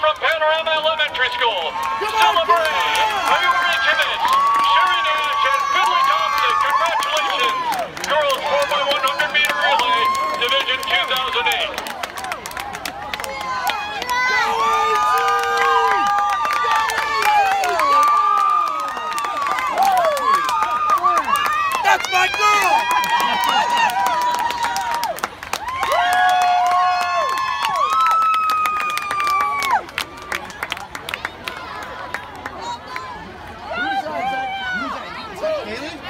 from Panorama Elementary School. Celebrate! Are you ready Haley?